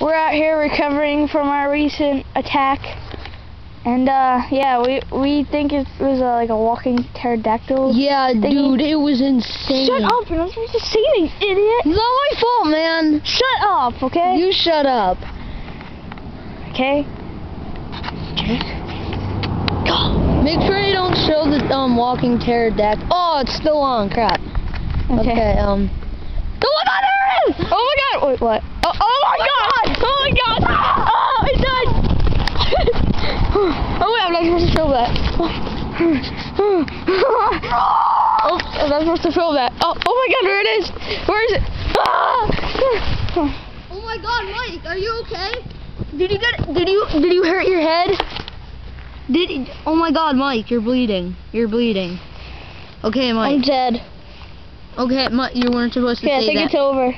we're out here recovering from our recent attack. And uh, yeah, we we think it was uh, like a walking pterodactyl. Yeah, Thingy. dude, it was insane. Shut up! You're not supposed to say anything, idiot. It's not my fault, man. Shut up, okay? You shut up. okay. Okay. Go. Make sure you don't show the um walking pterodactyl. Oh, it's still on. Crap. Okay. Okay. Um. Oh my god, there is! Oh my god! Wait, what? Oh, oh my god! Oh my god! Oh, it died! oh wait, I'm not supposed to film that. oh, I'm not supposed to film that. Oh, oh my god, there it is! Where is it? Ah! Oh my God, Mike, are you okay? Did you get? Did you? Did you hurt your head? Did oh my God, Mike, you're bleeding. You're bleeding. Okay, Mike. I'm dead. Okay, Mike, you weren't supposed to say that. Okay, I think it's over.